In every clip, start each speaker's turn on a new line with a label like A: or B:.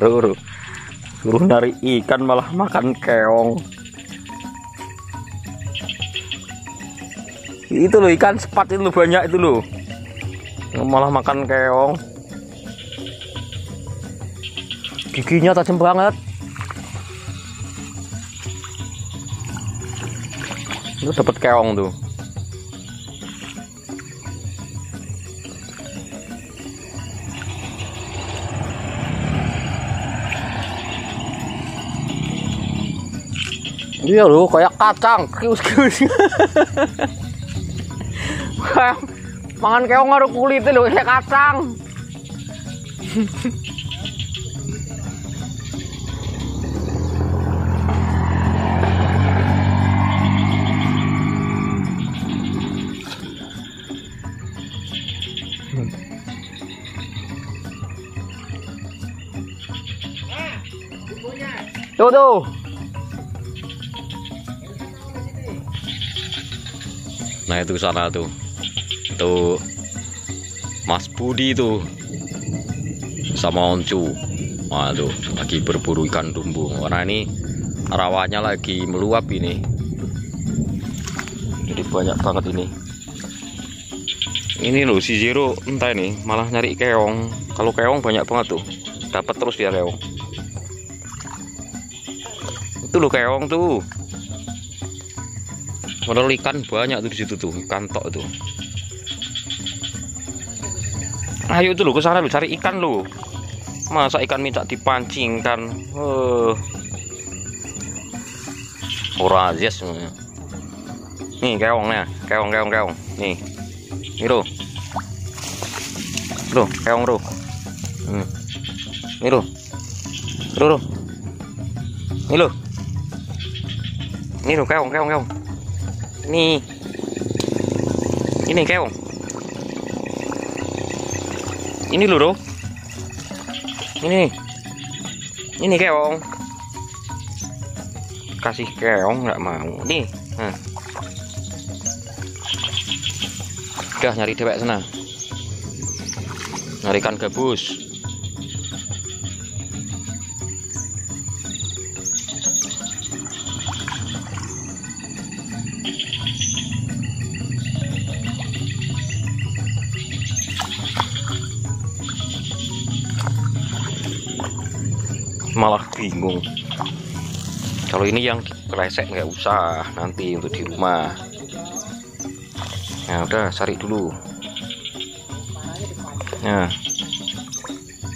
A: Suruh, suruh nyari ikan malah makan keong. Itu loh ikan sepat itu banyak itu loh. Malah makan keong. Giginya tajam banget. Itu dapat keong tuh. Iya loh, kayak kacang, kius kius. Mangan keong ngaruh kulit loh, kayak kacang. Tuh tuh. Nah itu sana tuh. Tuh Mas Budi tuh sama Oncu. Wah tuh lagi berburu ikan dumbu. Karena ini rawannya lagi meluap ini. Jadi banyak banget ini. Ini loh si Zero entah ini malah nyari keong. Kalau keong banyak banget tuh. Dapat terus dia keong. Itu loh keong tuh. Modal ikan banyak tuh di situ tuh, ikan tok. Ayo tuh lo ke sana lo cari ikan lo. Masa ikan minta dipancing kan? Uh. Ora yes. Nih keongnya, keong keong keong. Nih. Ini lo. Lo, keong lo. Hmm. Ini lo. Lo. Ini lo. Ini lo keong keong keong. Ini. Ini keong. Ini bro. Ini. Ini keong. Kasih keong nggak mau. Nih. Nah. Udah nyari dewek sana. Nyarikan gabus. Malah bingung. Kalau ini yang kresek nggak usah nanti untuk di rumah. Nah udah cari dulu. Nah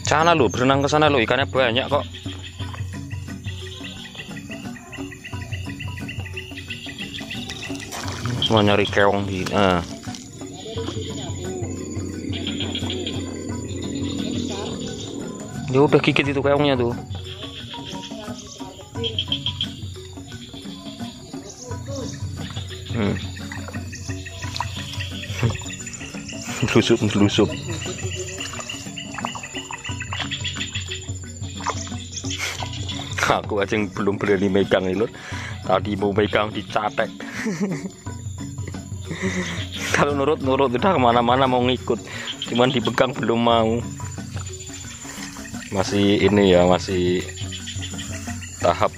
A: sana lo berenang ke sana lo ikannya banyak kok. Semua nyari keong di nah ya udah gigit itu keongnya tuh hmm. melusup aku aja yang belum berani megang ini tadi mau megang dicatek. Kalau nurut-nurut udah ke mana-mana mau ngikut. Cuman dipegang belum mau. Masih ini ya masih tahap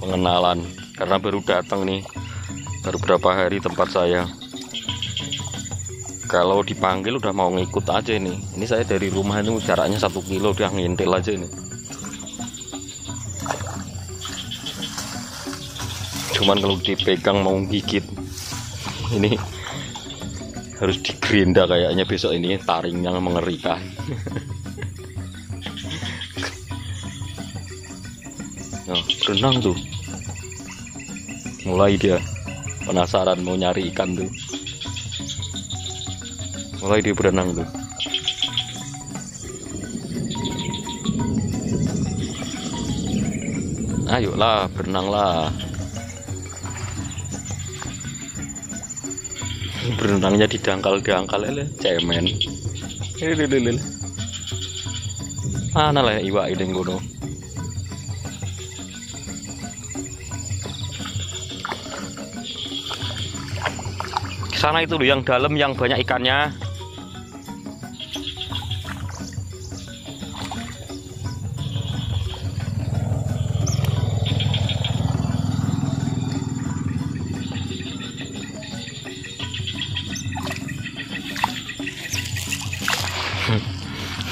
A: pengenalan. Karena baru datang nih baru berapa hari tempat saya. Kalau dipanggil udah mau ngikut aja ini. Ini saya dari rumah ini jaraknya satu kilo udah ngintil aja ini. Cuman kalau dipegang mau gigit. Ini harus digerinda kayaknya besok ini taring yang mengerikan. Nah, berenang tuh. Mulai dia penasaran mau nyari ikan tuh. Mulai dia berenang tuh. Ayolah berenanglah berenangnya di dangkal-dangkal lele cemen. Lele mana lah iwa ini ngono sana itu loh yang dalam yang banyak ikannya.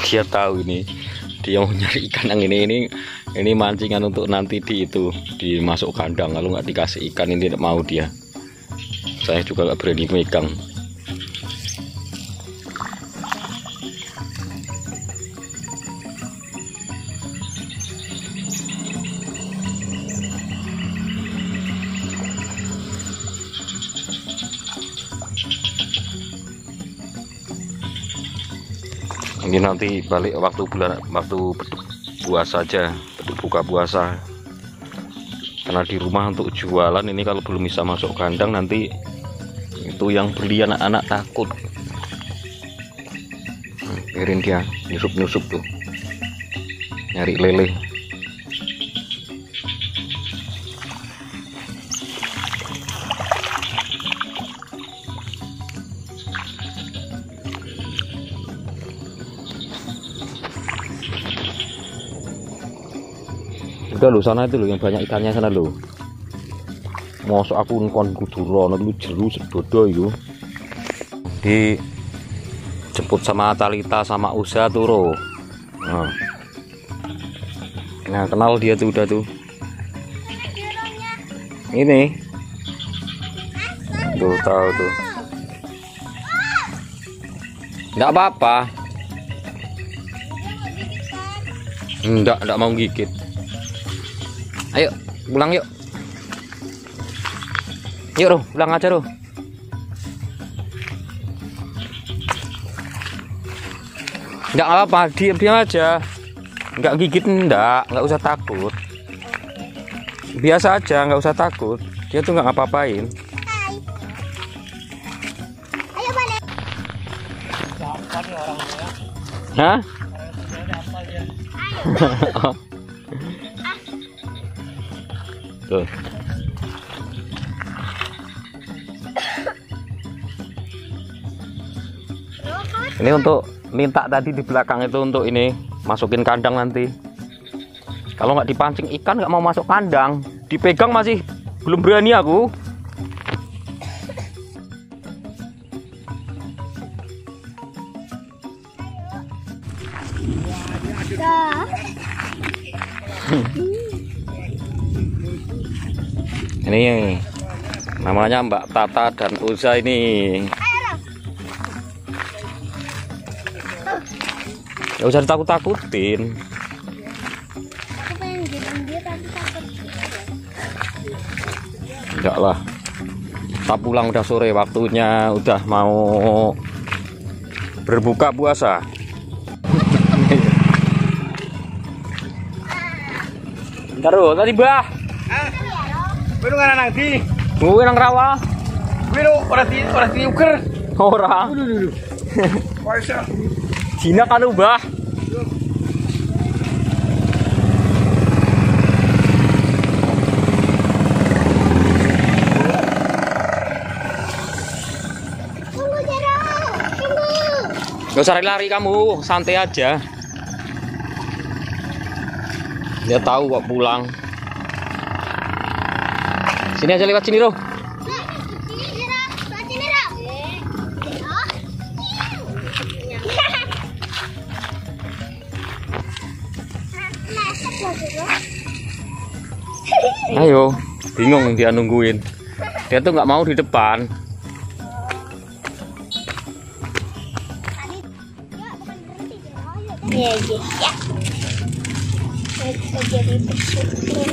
A: Dia tahu ini dia mau nyari ikan yang ini ini ini mancingan untuk nanti di itu dimasuk kandang. Lalu nggak dikasih ikan ini tidak mau dia saya juga nggak berani megang. Ini nanti balik waktu bulan waktu puasa saja buka puasa. Karena di rumah untuk jualan ini kalau belum bisa masuk kandang nanti itu yang beli anak-anak takut. Piring dia nyusup-nyusup tuh. Nyari lele. Udah lo sana itu lo yang banyak ikannya sana lo masuk aku ngkon kudu rono lu jeru sedodo itu di jemput sama Talita sama Usa turo nah. nah kenal dia tuh udah tuh. Ini. Tuh tahu tuh. Nggak apa-apa. Enggak enggak mau gigit. Ayo, pulang yuk. Yuk, Ruh, pulang aja, Ruh. Enggak apa-apa, diam-diam aja. Enggak gigit enggak, enggak usah takut. Biasa aja, enggak usah takut. Dia tuh enggak ngapa-ngapain. Ayo balik. Hah? Tuh. Ini untuk minta tadi di belakang itu untuk ini masukin kandang nanti. Kalau nggak dipancing ikan nggak mau masuk kandang, dipegang masih belum berani aku. ini namanya Mbak Tata dan Uza ini ya usah ditakut-takutin enggak lah kita pulang udah sore waktunya udah mau berbuka puasa Ntar tadi bah.
B: Kuwi nang nang ndi?
A: Kuwi nang rawa.
B: Kuwi lho ora di ora di uker.
A: Ora. Cina kan ubah. Gak usah lari kamu, santai aja. Dia tahu kok pulang. Sini aja lewat sini, Roh. Ayo, bingung dia nungguin. Dia tuh nggak mau di depan.
C: Iya, iya, ya. Jadi bersyukur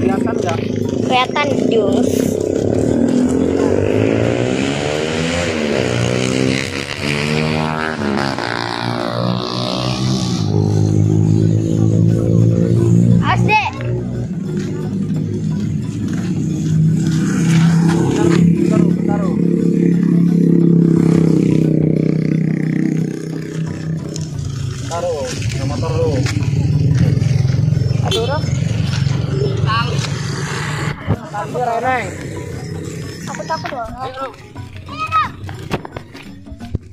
C: kelihatan nggak kelihatan dong
B: Reneng.
C: Aku takut loh.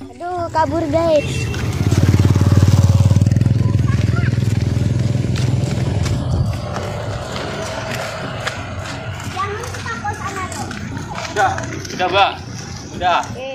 C: Aduh, kabur guys.
A: Udah, udah, Mbak. Udah.
C: Oke.